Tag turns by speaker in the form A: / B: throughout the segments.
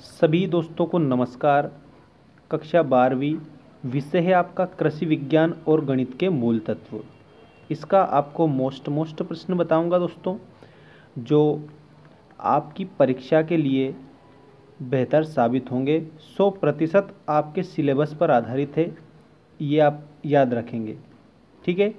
A: सभी दोस्तों को नमस्कार। कक्षा बारहवीं, विषय है आपका कृषि विज्ञान और गणित के मूल तत्व। इसका आपको मोस्ट मोस्ट प्रश्न बताऊँगा दोस्तों, जो आपकी परीक्षा के लिए बेहतर साबित होंगे। सौ प्रतिशत आपके सिलेबस पर आधारित है, ये आप याद रखेंगे। ठीक है?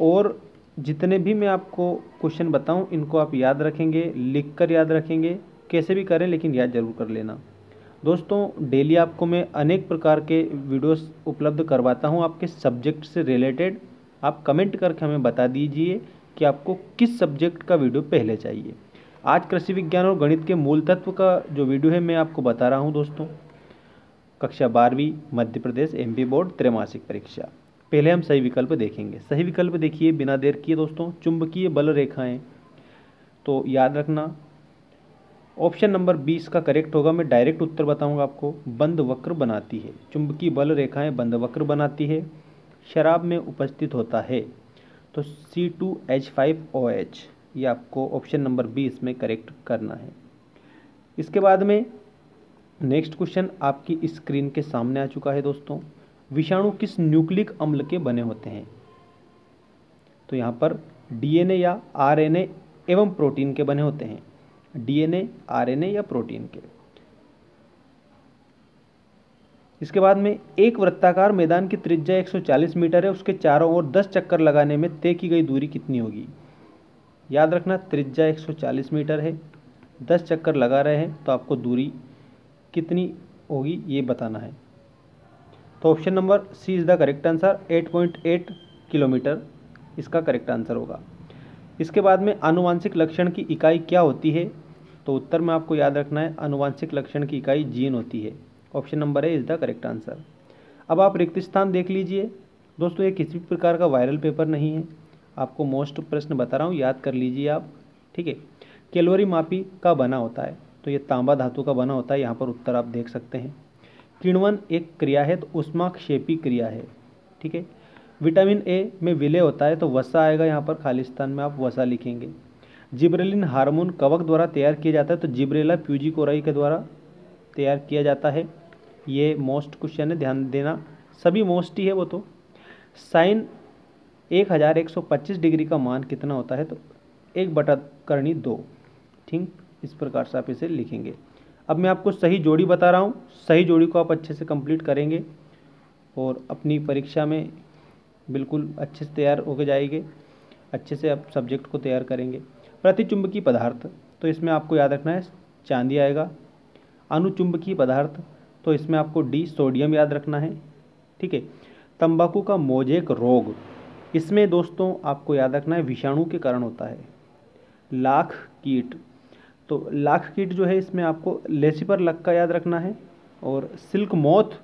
A: और जितने भी मैं आपको क्वेश्चन बताऊँ, इनको आप याद रखेंगे लिख कर याद रखेंगे। कैसे भी करें, लेकिन याद ज़रूर कर लेना। दोस्तों, डेली आपको मैं अनेक प्रकार के वीडियोस उपलब्ध करवाता हूँ आपके सब्जेक्ट से रिलेटेड। आप कमेंट करके हमें बता दीजिए कि आपको किस सब्जेक्ट का वीडियो पहले चाहिए। आज कृषि विज्ञान और गणित के मूल तत्व का जो वीडियो है, मैं आपको बता रहा हूँ दोस्तों। कक्षा बारहवीं, मध्य प्रदेश एमपी बोर्ड, त्रैमासिक परीक्षा। पहले हम सही विकल्प देखेंगे। सही विकल्प देखिए, बिना देर किए दोस्तों, चुंबकीय बल रेखाएँ। तो याद रखना ऑप्शन नंबर बीस का करेक्ट होगा। मैं डायरेक्ट उत्तर बताऊँगा आपको। बंद वक्र बनाती है। चुंबकीय बल रेखाएँ बंद वक्र बनाती है। शराब में उपस्थित होता है। तो C two H five O H ये आपको ऑप्शन नंबर बीस में करेक्ट करना है। इसके बाद में नेक्स्ट क्वेश्चन आपकी स्क्रीन के सामने आ चुका है दोस्तों। विषाणु किस न्यूक्लिक अम्ल के बने होते हैं? तो यहाँ पर डीएनए या आरएनए एवं प्रोटीन के बने होते हैं। डीएनए, आरएनए या प्रोटीन के। इसके बाद में एक वृत्ताकार मैदान की त्रिज्या 140 मीटर है, उसके चारों ओर 10 चक्कर लगाने में तय की गई दूरी कितनी होगी? याद रखना, त्रिज्या 140 मीटर है 10 चक्कर लगा रहे हैं तो आपको दूरी कितनी होगी ये बताना है। तो option number C is the correct answer 8.8 kilometre इसका करेक्ट आंसर होगा। इसके बाद में आनुवांशिक लक्षण की इकाई क्या होती है? तो उत्तर में आपको याद रखना है, अनुवांशिक लक्षण की इकाई जीन होती है। ऑप्शन नंबर है इज़ द करेक्ट आंसर अब आप रिक्त स्थान देख लीजिए। दोस्तों, ये किसी भी प्रकार का वायरल पेपर नहीं है। आपको मोस्ट प्रश्न बता रहा हूँ, याद कर लीजिए आप, ठीक है? कैलोरी मापी का बना होता है। तो ये तांबा धातु का बना होता है। यहाँ पर उत्तर आप देख सकते हैं। किण्वन एक क्रिया है तो उष्माक्षेपी क्रिया है, ठीक है? विटामिन ए में विलय होता है तो वसा आएगा यहाँ पर खालिस्तान में, आप वसा लिखेंगे। जिब्रेलिन हार्मोन कवक द्वारा तैयार किया जाता है तो जिब्रेला प्यूजिकोराई के द्वारा तैयार किया जाता है। ये मोस्ट क्वेश्चन है, ध्यान देना। सभी मोस्ट ही है वो तो। साइन एक हज़ार एक सौ पच्चीस डिग्री का मान कितना होता है तो एक बटा करनी दो। ठीक? इस प्रकार से आप इसे लिखेंगे। अब मैं आपको सही जोड़ी बता रहा हूँ। सही जोड़ी को आप अच्छे से कंप्लीट करेंगे और अपनी परीक्षा में बिल्कुल अच्छे से तैयार होकर जाएँगे। अच्छे से आप सब्जेक्ट को तैयार करेंगे। प्रतिचुंबकीय पदार्थ तो इसमें आपको याद रखना है, चांदी आएगा। अनुचुंबकीय पदार्थ तो इसमें आपको डी सोडियम याद रखना है, ठीक है। तंबाकू का मोजेक रोग, इसमें दोस्तों आपको याद रखना है, विषाणु के कारण होता है। लाख कीट तो लाख कीट जो है, इसमें आपको लेसिपर लक का याद रखना है और सिल्क मोथ,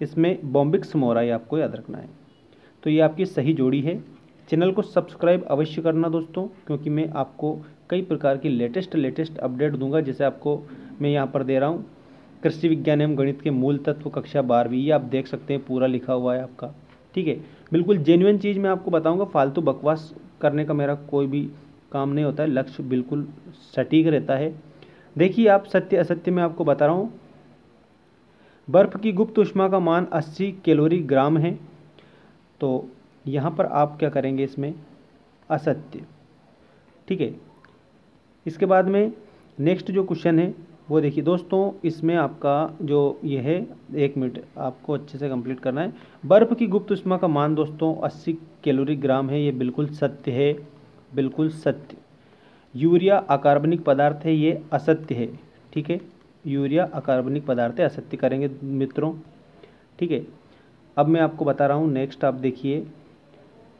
A: इसमें बॉम्बिक्स मोराई आपको याद रखना है। तो ये आपकी सही जोड़ी है। चैनल को सब्सक्राइब अवश्य करना दोस्तों, क्योंकि मैं आपको कई प्रकार की लेटेस्ट लेटेस्ट अपडेट दूँगा, जैसे आपको मैं यहाँ पर दे रहा हूँ। कृषि विज्ञान एवं गणित के मूल तत्व कक्षा बारहवीं, ये आप देख सकते हैं, पूरा लिखा हुआ है आपका। ठीक है, बिल्कुल जेन्युइन चीज़ मैं आपको बताऊँगा, फालतू बकवास करने का मेरा कोई भी काम नहीं होता है, लक्ष्य बिल्कुल सटीक रहता है। देखिए आप, सत्य, असत्य में आपको बता रहा हूँ। बर्फ़ की गुप्त उष्मा का मान 80 कैलोरी ग्राम है तो यहाँ पर आप क्या करेंगे इसमें? असत्य। ठीक है? इसके बाद में नेक्स्ट जो क्वेश्चन है, वो देखिए, दोस्तों, इसमें आपका जो ये है, एक मिनट, आपको अच्छे से कंप्लीट करना है। बर्फ़ की गुप्त उष्मा का मान, दोस्तों 80 कैलोरी ग्राम है, ये बिल्कुल सत्य है, बिल्कुल सत्य। यूरिया अकार्बनिक पदार्थ है, ये असत्य है, ठीक है? यूरिया अकार्बनिक पदार्थ है, असत्य करेंगे मित्रों, ठीक है? अब मैं आपको बता रहा हूँ नेक्स्ट आप देखिए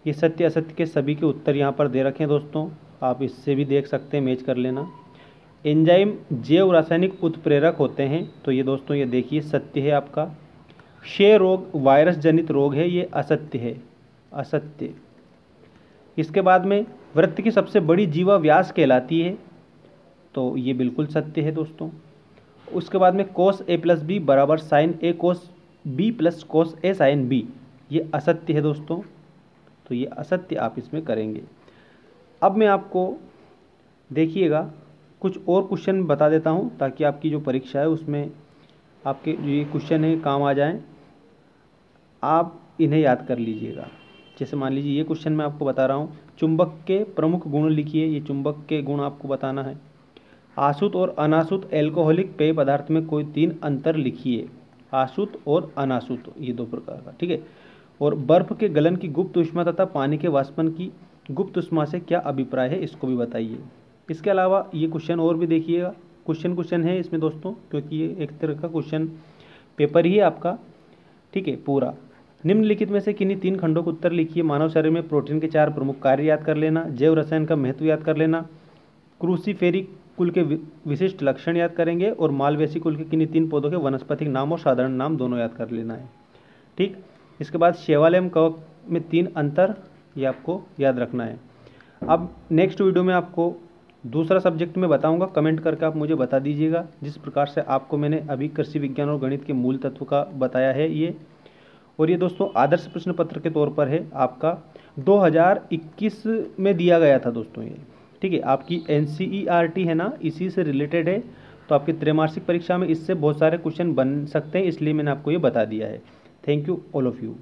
A: ये सत्य असत्य के सभी के उत्तर यहाँ पर दे रखे हैं दोस्तों। आप इससे भी देख सकते हैं, मैच कर लेना। एंजाइम जैव रासायनिक उत्प्रेरक होते हैं। तो ये दोस्तों, ये देखिए, सत्य है आपका। क्षय रोग, वायरस जनित रोग है, ये असत्य है। असत्य। इसके बाद में वृत्त की सबसे बड़ी जीवा व्यास कहलाती है। तो ये बिल्कुल सत्य है दोस्तों। उसके बाद में कोस ए प्लस बी बराबर sine A cos B plus cos A sine B ये असत्य है दोस्तों। तो ये असत्य आप इसमें करेंगे। अब मैं आपको देखिएगा, कुछ और क्वेश्चन बता देता हूँ ताकि आपकी जो परीक्षा है उसमें आपके जो ये क्वेश्चन है, काम आ जाएँ। आप इन्हें याद कर लीजिएगा। जैसे मान लीजिए, ये क्वेश्चन मैं आपको बता रहा हूँ। चुंबक के प्रमुख गुण लिखिए। ये चुंबक के गुण आपको बताना है। आसुत और अनासुत एल्कोहलिक पेय पदार्थ में कोई तीन अंतर लिखिए। आसुत और अनासुत ये दो प्रकार का, ठीक है? और बर्फ़ के गलन की गुप्त उष्मा तथा पानी के वाष्पन की गुप्त उष्मा से क्या अभिप्राय है, इसको भी बताइए। इसके अलावा ये क्वेश्चन और भी देखिएगा। क्वेश्चन क्वेश्चन है इसमें दोस्तों, क्योंकि ये एक तरह का क्वेश्चन पेपर ही है आपका। ठीक है, पूरा। निम्नलिखित में से किन्हीं तीन खंडों को उत्तर लिखिए। मानव शरीर में प्रोटीन के चार प्रमुख कार्य याद कर लेना। जैव रसायन का महत्व याद कर लेना। क्रूसीफेरी कुल के विशिष्ट लक्षण याद करेंगे और मालवेसी कुल के किन्हीं तीन पौधों के वनस्पतिक नाम और साधारण नाम दोनों याद कर लेना है। ठीक? इसके बाद शेवालयम कवक में तीन अंतर ये आपको याद रखना है। अब नेक्स्ट वीडियो में आपको दूसरा सब्जेक्ट में बताऊँगा। कमेंट करके आप मुझे बता दीजिएगा, जिस प्रकार से आपको मैंने अभी कृषि विज्ञान और गणित के मूल तत्व का बताया है ये। और ये दोस्तों आदर्श प्रश्न पत्र के तौर पर है आपका। 2021 में दिया गया था दोस्तों ये। ठीक है, आपकी एन e है ना, इसी से रिलेटेड है। तो आपकी त्रैमासिक परीक्षा में इससे बहुत सारे क्वेश्चन बन सकते हैं, इसलिए मैंने आपको ये बता दिया है। Thank you all of you